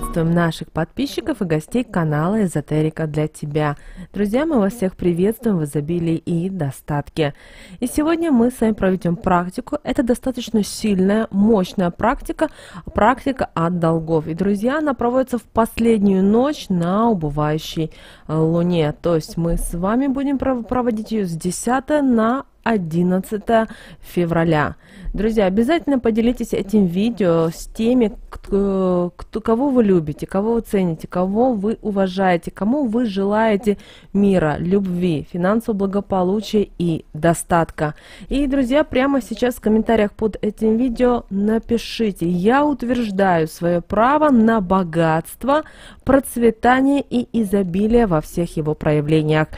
Приветствуем наших подписчиков и гостей канала Эзотерика для тебя. Друзья, мы вас всех приветствуем в изобилии и достатке. И сегодня мы с вами проведем практику. Это достаточно сильная, мощная практика, практика от долгов. И, друзья, она проводится в последнюю ночь на убывающей э, луне. То есть мы с вами будем проводить ее с 10 на 11 февраля. Друзья, обязательно поделитесь этим видео с теми, кто, кто, кого вы любите, кого вы цените, кого вы уважаете, кому вы желаете мира, любви, финансового благополучия и достатка. И, друзья, прямо сейчас в комментариях под этим видео напишите «Я утверждаю свое право на богатство, процветание и изобилие во всех его проявлениях».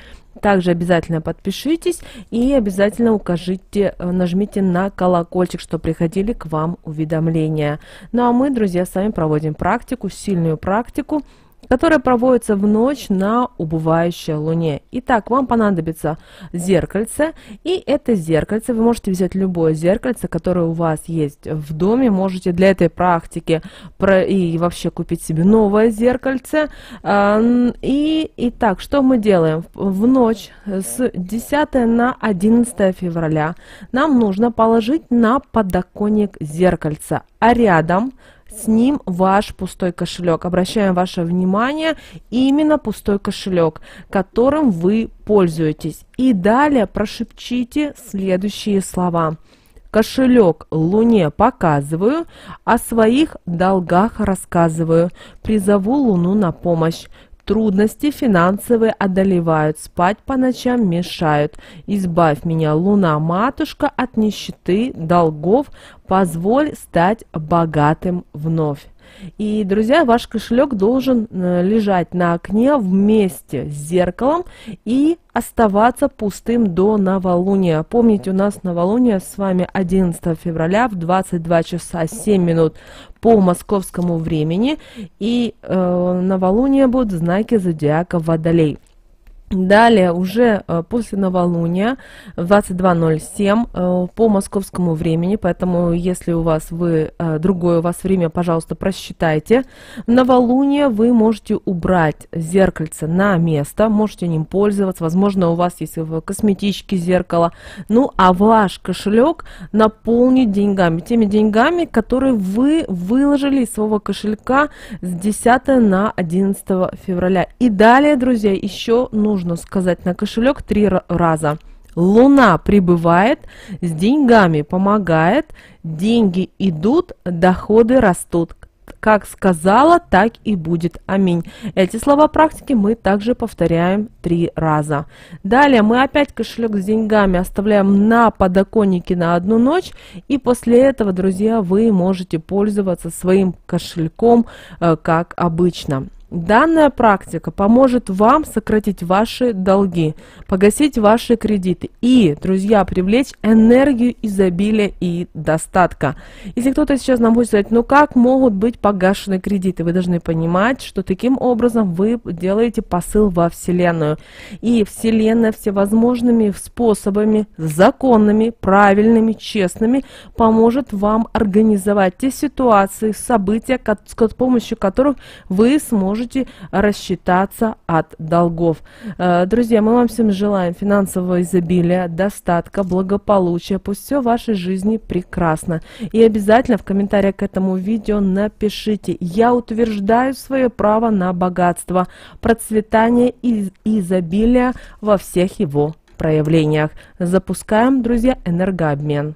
Также обязательно подпишитесь и обязательно укажите, э, нажмите на колокольчик, чтобы приходили к вам уведомления. Ну а мы, друзья, с вами проводим практику, сильную практику – которая проводится в ночь на убывающей луне. Итак, вам понадобится зеркальце, и это зеркальце, вы можете взять любое зеркальце, которое у вас есть в доме, можете для этой практики про, и вообще купить себе новое зеркальце. И, итак, что мы делаем? В ночь с 10 на 11 февраля нам нужно положить на подоконник зеркальца, а рядом с ним ваш пустой кошелек. Обращаем ваше внимание именно пустой кошелек, которым вы пользуетесь. И далее прошепчите следующие слова. Кошелек Луне показываю, о своих долгах рассказываю, призову Луну на помощь. Трудности финансовые одолевают, спать по ночам мешают. Избавь меня, луна-матушка, от нищеты, долгов, позволь стать богатым вновь. И, друзья, ваш кошелек должен э, лежать на окне вместе с зеркалом и оставаться пустым до новолуния. Помните, у нас новолуние с вами 11 февраля в 22 часа 7 минут по московскому времени. И э, новолуние будут знаки зодиака Водолей. Далее, уже э, после новолуния, 22.07 э, по московскому времени, поэтому если у вас вы, э, другое у вас время, пожалуйста, просчитайте. Новолуние вы можете убрать зеркальце на место, можете ним пользоваться, возможно, у вас есть в косметичке зеркало, ну, а ваш кошелек наполнить деньгами, теми деньгами, которые вы выложили из своего кошелька с 10 на 11 февраля. И далее, друзья, еще нужно нужно сказать на кошелек три раза. Луна прибывает, с деньгами помогает, деньги идут, доходы растут. Как сказала, так и будет. Аминь. Эти слова практики мы также повторяем три раза. Далее мы опять кошелек с деньгами оставляем на подоконнике на одну ночь. И после этого, друзья, вы можете пользоваться своим кошельком, э, как обычно. Данная практика поможет вам сократить ваши долги, погасить ваши кредиты и, друзья, привлечь энергию изобилия и достатка. Если кто-то сейчас нам будет сказать, ну как могут быть погашены кредиты, вы должны понимать, что таким образом вы делаете посыл во Вселенную. И Вселенная всевозможными способами, законными, правильными, честными поможет вам организовать те ситуации, события, с помощью которых вы сможете можете рассчитаться от долгов. Э, друзья, мы вам всем желаем финансового изобилия, достатка, благополучия. Пусть все в вашей жизни прекрасно. И обязательно в комментариях к этому видео напишите «Я утверждаю свое право на богатство, процветание и изобилие во всех его проявлениях». Запускаем, друзья, энергообмен.